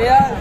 Yeah.